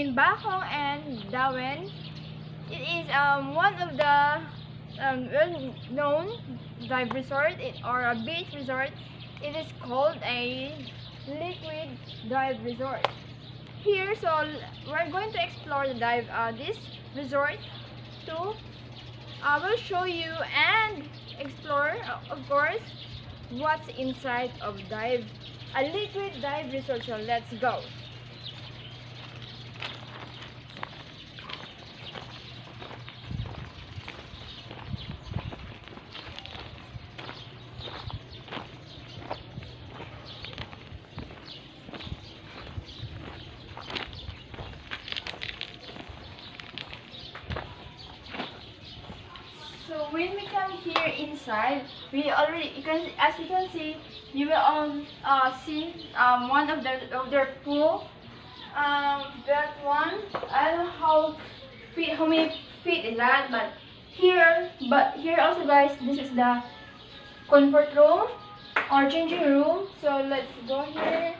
between Bacong and Dauin. It is um, one of the um, well-known dive resort or a beach resort. It is called a liquid dive resort. Here, so we're going to explore the dive uh, this resort to I will show you and explore, uh, of course, what's inside of dive, a liquid dive resort. So let's go. So when we come we already you can as you can see, you will all uh, see um, one of their of their pool. Um, that one, I don't know how feet how many feet is that, but here, but here also guys, this is the comfort room or changing room. So let's go here.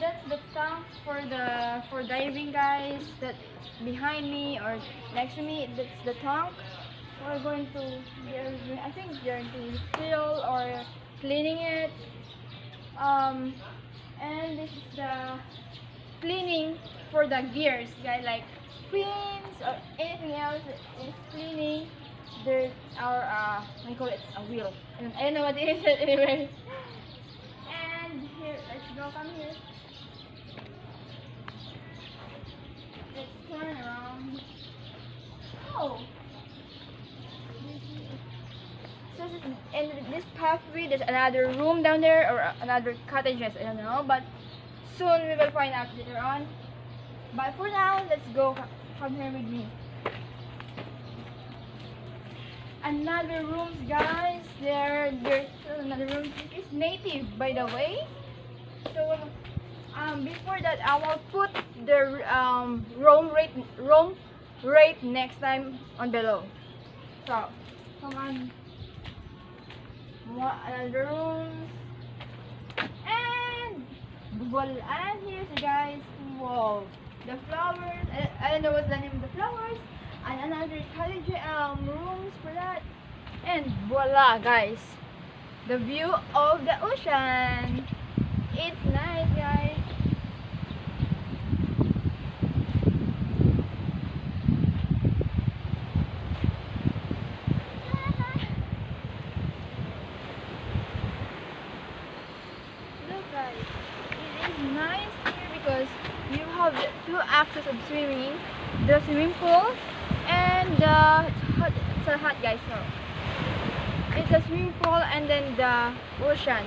That's the tank for the for diving guys. That behind me or next to me, that's the tank. We're going to. I think they're going to fill or cleaning it. Um, and this is the cleaning for the gears, guys, like fins or anything else is cleaning there's our uh I call it a wheel. Don't, I don't know what it is anyway. And here, let's go come here. Let's turn around. Oh. So this is, and this pathway, there's another room down there or another cottages. I don't know, but soon we will find out later on. But for now, let's go. Come here with me. another rooms guys there there's another room it's native by the way so um before that i will put the um room rate room rate next time on below. So come on. More another rooms? And well and here's the guys whoa the flowers I, I don't know what's the name of the flowers. And another college um, rooms for that. And voila, guys, the view of the ocean. It's nice, guys. Look, guys, it is nice here because you have two access of swimming the swimming pool and the hot, it's so hot guys so it's a swimming pool and then the ocean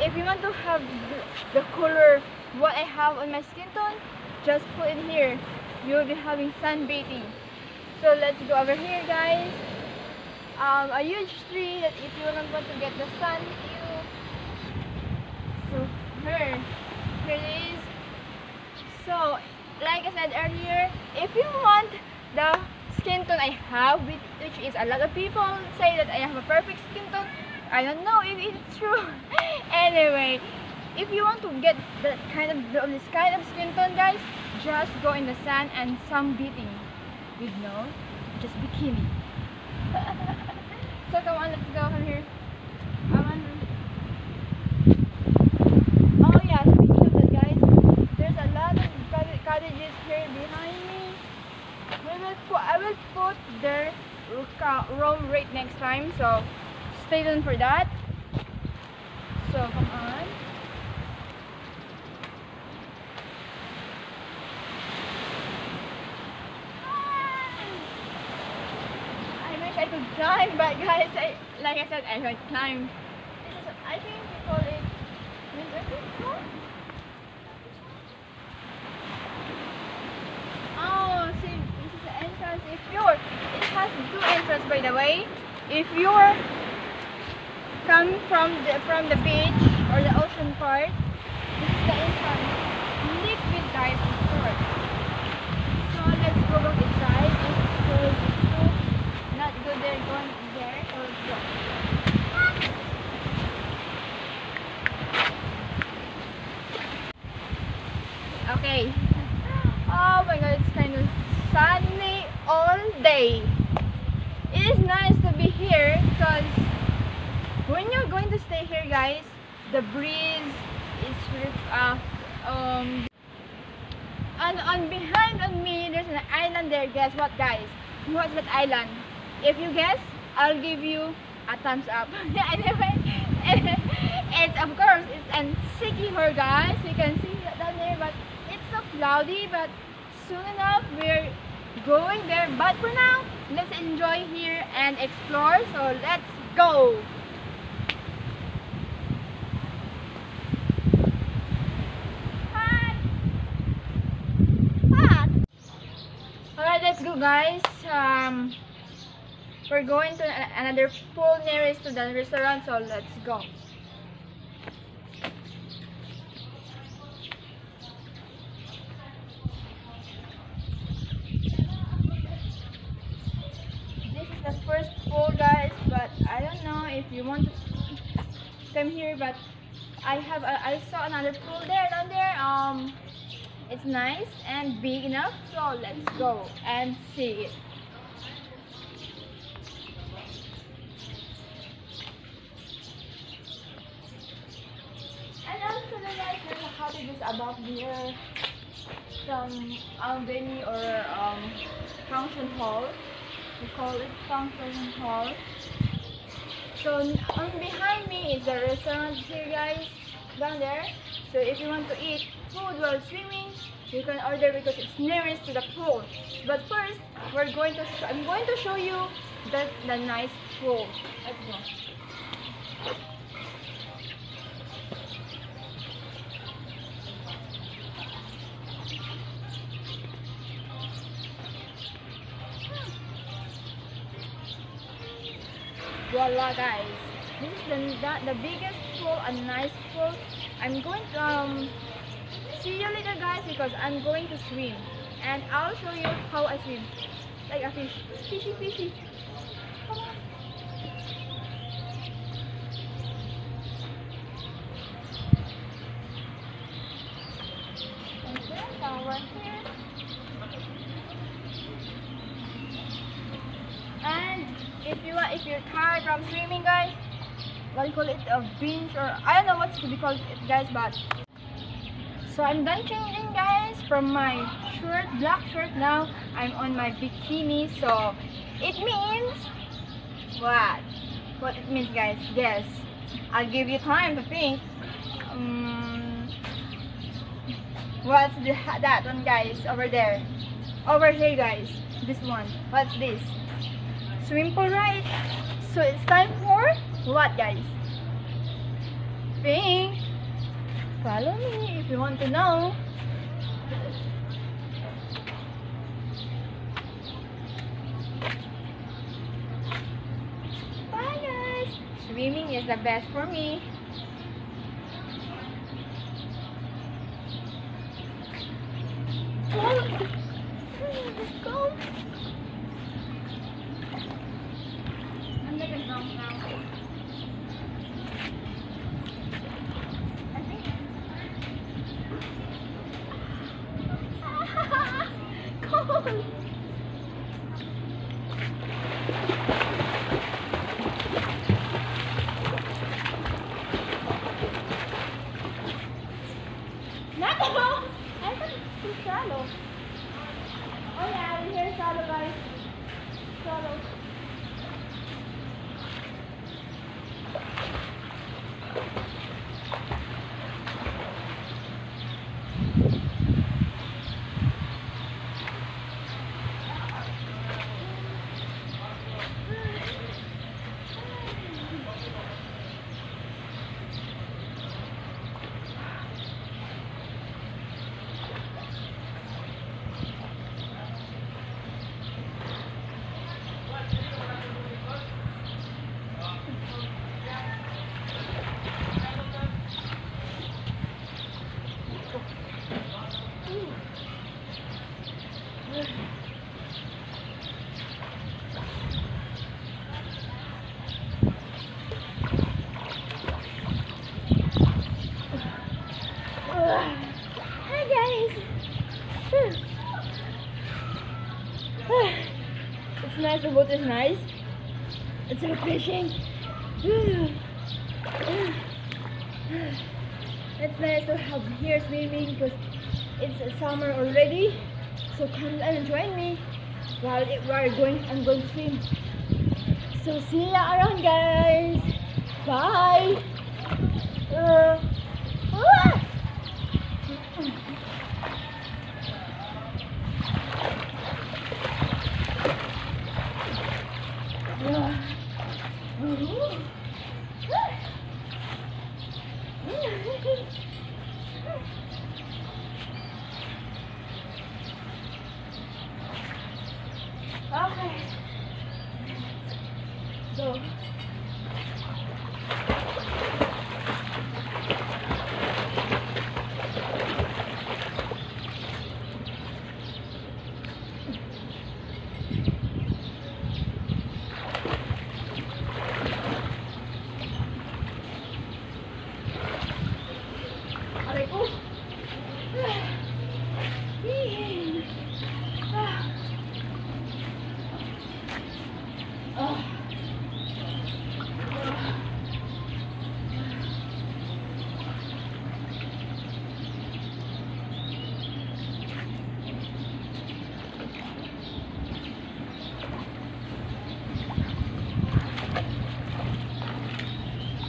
if you want to have the, color what I have on my skin tone just put it here. You'll be having sunbathing so let's go over here guys. Um, a huge tree that if you don't want to get the sun you so here here it is. So like I said earlier, if you want the skin tone I have, which is a lot of people say that I have a perfect skin tone, I don't know if it's true. anyway, if you want to get that kind of this kind of skin tone, guys, just go in the sun and sunbathing with no, just bikini. so come on, let's go here. Come on. Oh yeah, speaking that, guys, there's a lot of cottages here behind me. I will put their roam rate next time, so stay tuned for that. So come on. I could climb, but guys, I, like I said, I can't climb. This is, I think we call it. What is it? Oh, see, this is the entrance. If you're, it has two entrances by the way. If you're coming from the from the beach or the ocean part. This is the entrance. Liquid dive resort. So let's go back inside. Because it's so not good there going there. So let's go. Okay. Oh my god, it's kind of sunny all day. It is nice to be here because when you're going to stay here, guys, the breeze is ref- uh, um and on behind on me there's an island there. Guess what, guys? What's that island? If you guess, I'll give you a thumbs up. Yeah anyway, it's of course it's an Siquijor, guys. You can see that down there, but it's so cloudy. But soon enough, we're going there. But for now, let's enjoy here and explore. So let's go. Hi. Hi. Alright, let's go, guys. Um, we're going to another pool nearest to the restaurant, so let's go. This is the first pool, guys, but I don't know if you want to come here, but I have a, I saw another pool there down there. Um, it's nice and big enough, so let's go and see it. And also the guys, there's a cottages above here from Albany or um, function hall. We call it function hall. So on behind me is the restaurant here guys, down there. So if you want to eat food while swimming, you can order because it's nearest to the pool. But first, we're going to I'm going to show you the, the nice pool. Let's go. Voila guys. This is the, the, the biggest pool, a nice pool. I'm going to um, see you later guys because I'm going to swim. And I'll show you how I swim. Like a fish. Fishy fishy. Come on. And if you want, if you're tired from swimming, guys, what do you call it, a binge or I don't know what to be called, it, guys, but so I'm done changing, guys, from my shirt, black shirt. Now I'm on my bikini, so it means what? What it means, guys? Yes, I'll give you time to think. Um, what's the, that one, guys, over there? Over here, guys. This one. What's this? swim pool, right? So it's time for what, guys? Think. Follow me if you want to know. Bye, guys. Swimming is the best for me. Go. Water is nice. It's refreshing. It's nice to have here swimming because it's summer already. So come and join me while it, we're going. I'm going to swim. So see you around, guys. Bye. Uh, Ooh.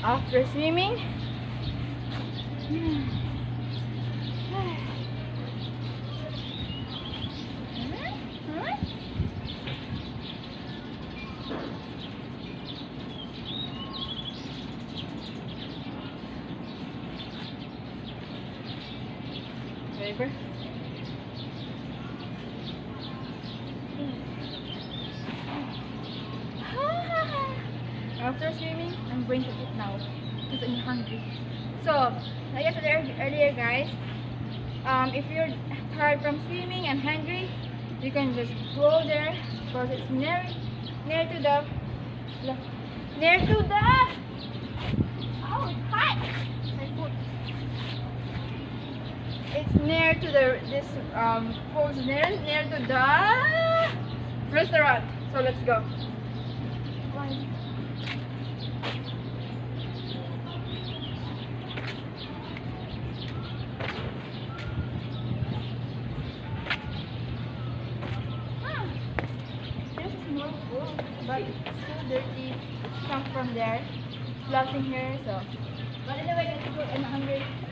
After swimming. After going to eat now because I'm hungry. So, like I said earlier, guys, um, if you're tired from swimming and hungry, you can just go there because it's near near to the near to the oh my it's near to the this um falls near near to the restaurant. So let's go but it's so dirty. It's from there. It's flossing here, so. But anyway, that's it for